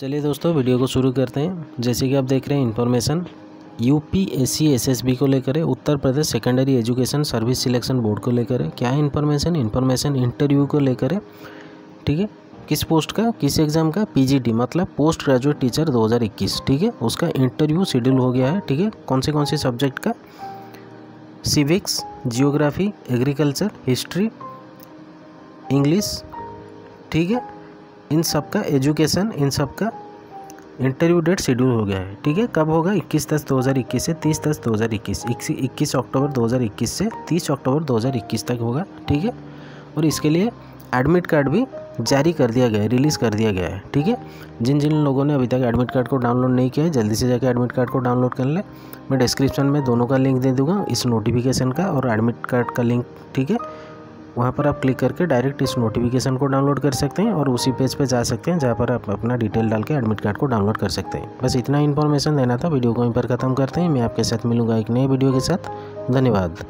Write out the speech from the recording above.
चलिए दोस्तों, वीडियो को शुरू करते हैं। जैसे कि आप देख रहे हैं information U P S C S S B को लेकर है, Uttar Pradesh secondary education service selection board को लेकर है। क्या इन्फॉर्मेशन इन्फॉर्मेशन इंटरव्यू को लेकर है, ठीक है? किस पोस्ट का? किस एग्ज़ाम का? पीजीटी मतलब पोस्ट ग्रेजुएट टीचर 2021 ठीक है? उसका इंटरव्यू शेड्यूल हो गया है, ठीक है? कौन से कौन से सब्जेक्ट का? Civics geography agriculture history English ठीक है? इन सब का एजुकेशन, इन सब का इंटरव्यू डेट शेड्यूल हो गया है। ठीक है? कब होगा? 21 दस 2021 से 30 दस 2021 21 अक्टूबर 2021 से 30 अक्टूबर 2021 तक होगा। ठीक है? और इसके लिए एडमिट कार्ड भी जारी कर दिया गया है रिलीज़ कर दिया गया है। ठीक है? जिन जिन लोगों ने अभी तक एडमिट कार्ड को डाउनलोड नहीं किया है, जल्दी से जाकर एडमिट कार्ड को डाउनलोड कर लें। मैं डिस्क्रिप्शन में दोनों का लिंक दे दूँगा, इस नोटिफिकेशन का और एडमिट कार्ड का लिंक ठीक है? वहाँ पर आप क्लिक करके डायरेक्ट इस नोटिफिकेशन को डाउनलोड कर सकते हैं और उसी पेज पे जा सकते हैं जहाँ पर आप अपना डिटेल डाल के एडमिट कार्ड को डाउनलोड कर सकते हैं। बस इतना इन्फॉर्मेशन देना था वीडियो को यहीं पर ख़त्म करते हैं। मैं आपके साथ मिलूँगा एक नए वीडियो के साथ। धन्यवाद।